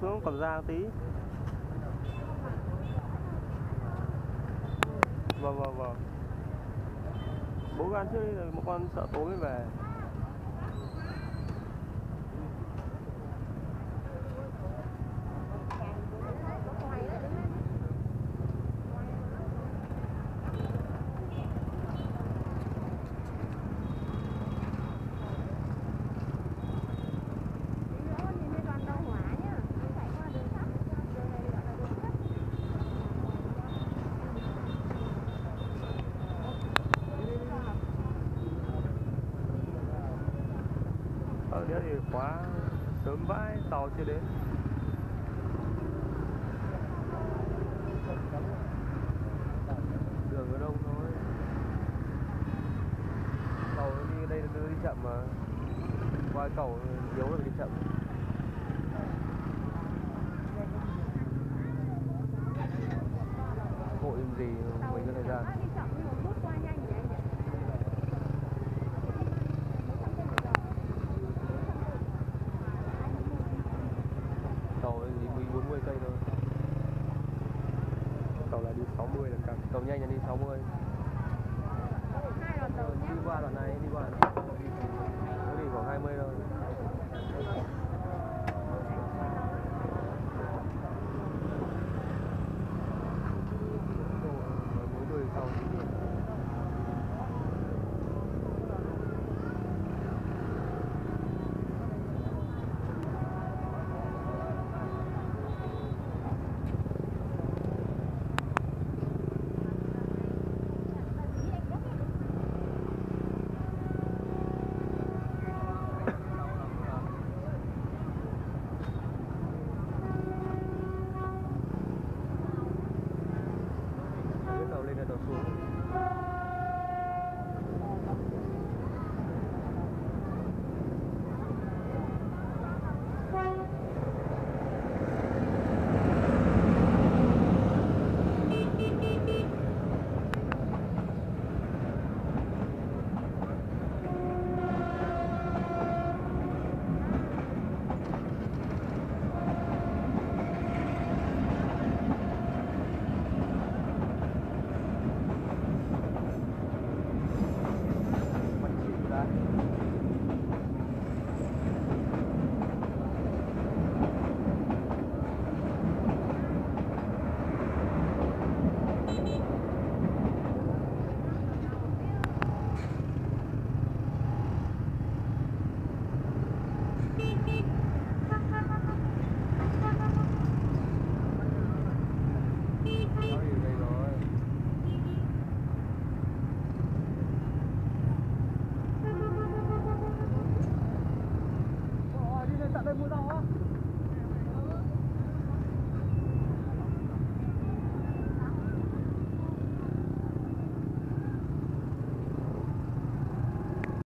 xuống còn ra tí. Vâng vâng vâng. Bố gan trước đi rồi, một con sợ tối mới về. Nữa thì quá sớm vãi, tàu chưa đến. Đường ở đông thôi? Tàu nó đi đây, nó đi chậm mà. Qua cầu yếu là đi chậm. Hội gì mình có thời gian? 60 cây thôi. Cầu là đi 60 lần căng cầu nhanh là đi 60 đi qua đoạn này đi qua đoạn này. Tàu